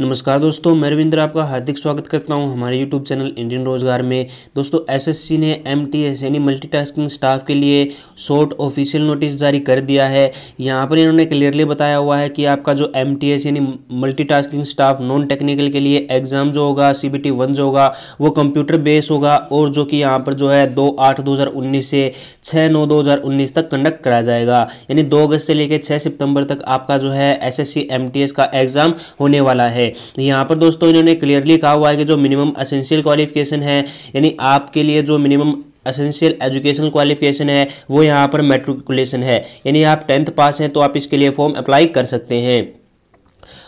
नमस्कार दोस्तों, मैं रविंद्र आपका हार्दिक स्वागत करता हूँ हमारे यूट्यूब चैनल इंडियन रोज़गार में। दोस्तों एसएससी ने एमटीएस यानी मल्टीटास्किंग स्टाफ के लिए शॉर्ट ऑफिशियल नोटिस जारी कर दिया है। यहाँ पर इन्होंने क्लियरली बताया हुआ है कि आपका जो एमटीएस यानी मल्टीटास्किंग स्टाफ नॉन टेक्निकल के लिए एग्ज़ाम जो होगा सी वन जो होगा, वो कंप्यूटर बेस होगा और जो कि यहाँ पर जो है दो आठ दो से छः नौ दो तक कंडक्ट कराया जाएगा। यानी दो अगस्त से लेकर छः सितंबर तक आपका जो है एस एस का एग्ज़ाम होने वाला है। तो यहाँ पर दोस्तों इन्होंने क्लियरली कहा हुआ है कि जो मिनिमम असेंशियल क्वालिफिकेशन है, यानी आपके लिए जो मिनिमम असेंशियल एजुकेशनल क्वालिफिकेशन है, वो यहाँ पर मेट्रिकुलेशन है। यानी आप टेंथ पास हैं तो आप इसके लिए फॉर्म अप्लाई कर सकते हैं।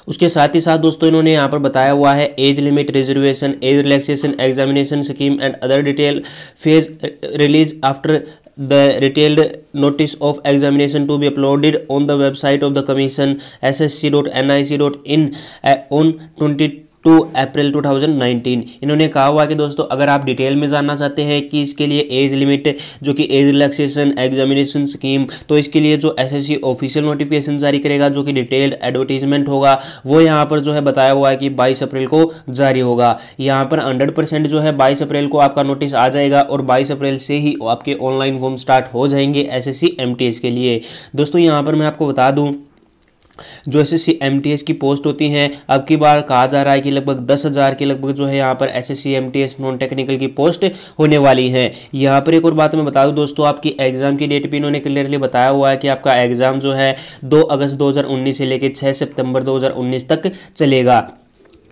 उसके साथ ही साथ दोस्तों इन्होंने यहाँ पर बताया हुआ है age limit reservation age relaxation examination scheme and other detail phase release after the detailed notice of examination to be uploaded on the website of the commission ssc.nic.in uh, on 20 two April 2019 इन्होंने कहा हुआ कि दोस्तों, अगर आप detail में जानना चाहते हैं कि इसके लिए एज लिमिट जो कि एज रिलैक्सेशन एग्जामिनेशन स्कीम तो इसके लिए जो एसएससी ऑफिशियल नोटिफिकेशन जारी करेगा, जो कि डिटेल्ड एडवर्टीजमेंट होगा, वो यहाँ पर जो है बताया हुआ है कि 22 अप्रैल को जारी होगा। यहाँ पर 100 परसेंट जो है 22 अप्रैल को आपका नोटिस आ जाएगा और 22 अप्रैल से ही आपके ऑनलाइन फॉर्म स्टार्ट हो जाएँगे एस एस के लिए। दोस्तों, यहाँ पर मैं आपको बता दूँ जो एस एस की पोस्ट होती हैं, अब की बार कहा जा रहा है कि लगभग दस हज़ार के लगभग जो है यहाँ पर एस एस नॉन टेक्निकल की पोस्ट होने वाली हैं। यहाँ पर एक और बात मैं बता दूँ दोस्तों, आपकी एग्ज़ाम की डेट भी इन्होंने क्लियरली बताया हुआ है कि आपका एग्ज़ाम जो है दो अगस्त दो हज़ार उन्नीस से लेकर छः सितंबर दो हज़ार उन्नीस तक चलेगा।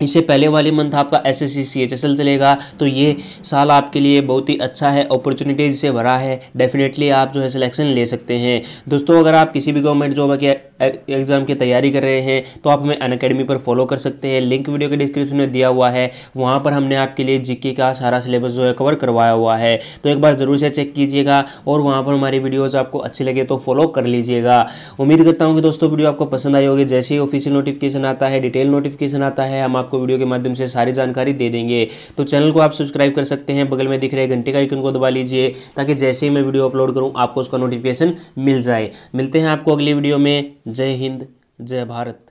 इससे पहले वाले मंथ आपका S S C H S L चलेगा। तो ये साल आपके लिए बहुत ही अच्छा है अपॉर्चुनिटीज़ से भरा है। डेफिनेटली आप जो है सिलेक्शन ले सकते हैं। दोस्तों, अगर आप किसी भी गवर्नमेंट जॉब के एग्ज़ाम की तैयारी कर रहे हैं तो आप हमें अन अकेडमी पर फॉलो कर सकते हैं। लिंक वीडियो के डिस्क्रिप्शन में दिया हुआ है। वहाँ पर हमने आपके लिए जीके का सारा सिलेबस जो है कवर करवाया हुआ है। तो एक बार ज़रूर से चेक कीजिएगा और वहाँ पर हमारी वीडियोज़ आपको अच्छी लगे तो फॉलो कर लीजिएगा। उम्मीद करता हूँ कि दोस्तों वीडियो आपको पसंद आई होगी। जैसे ही ऑफिशियल नोटिफिकेशन आता है डिटेल नोटिफिकेशन आता है, हम आपको वीडियो के माध्यम से सारी जानकारी दे देंगे। तो चैनल को आप सब्सक्राइब कर सकते हैं। बगल में दिख रहे घंटे का आइकन को दबा लीजिए ताकि जैसे ही मैं वीडियो अपलोड करूँ, आपको उसका नोटिफिकेशन मिल जाए। मिलते हैं आपको अगली वीडियो में। जय हिंद जय भारत।